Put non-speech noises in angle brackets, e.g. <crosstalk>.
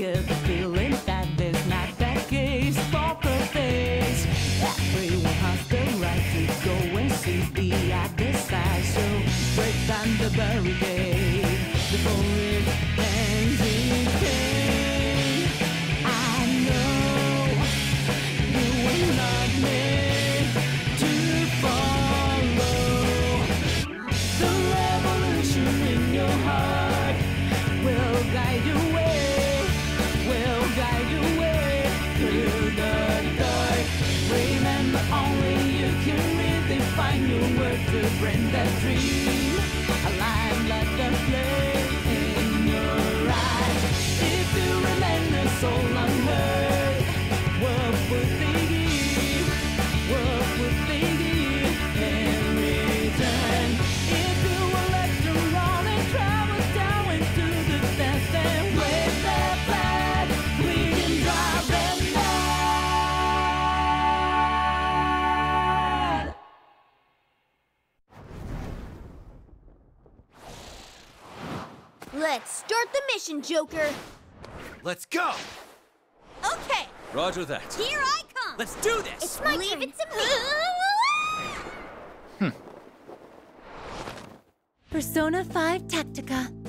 get the feeling that there's not that case. Poker face. Everyone has the right to go and see the other side. So break down the barricade word Let's start the mission, Joker. Let's go! Okay, Roger that. here I come. Let's do this! It's my Leave it to me. <laughs> Hmm. Persona 5 Tactica.